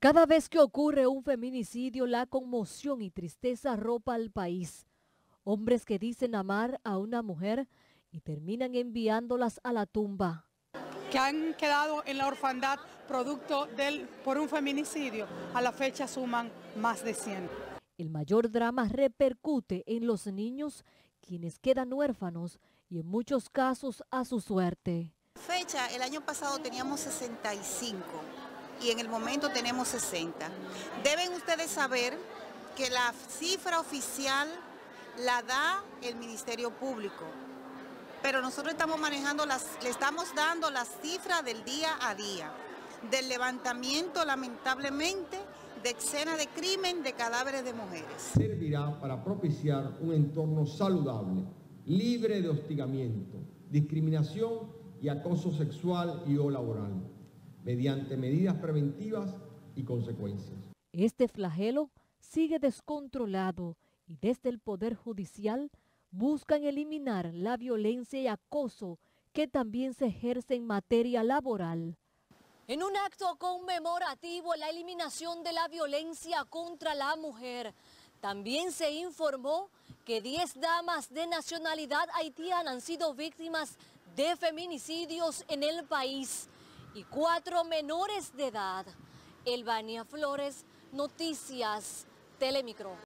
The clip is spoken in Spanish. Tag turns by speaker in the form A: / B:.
A: Cada vez que ocurre un feminicidio, la conmoción y tristeza ropa al país. Hombres que dicen amar a una mujer y terminan enviándolas a la tumba.
B: Que han quedado en la orfandad producto del, por un feminicidio, a la fecha suman más de 100.
A: El mayor drama repercute en los niños, quienes quedan huérfanos y en muchos casos a su suerte.
C: Fecha, el año pasado teníamos 65 y en el momento tenemos 60. Deben ustedes saber que la cifra oficial la da el Ministerio Público, pero nosotros estamos manejando las, le estamos dando las cifras del día a día, del levantamiento lamentablemente de escena de crimen de cadáveres de mujeres.
D: Servirá para propiciar un entorno saludable, libre de hostigamiento, discriminación y acoso sexual y o laboral mediante medidas preventivas y consecuencias.
A: Este flagelo sigue descontrolado y desde el Poder Judicial buscan eliminar la violencia y acoso que también se ejerce en materia laboral. En un acto conmemorativo, la eliminación de la violencia contra la mujer, también se informó que 10 damas de nacionalidad haitiana han sido víctimas de feminicidios en el país y cuatro menores de edad. Elvania Flores, Noticias, Telemicro.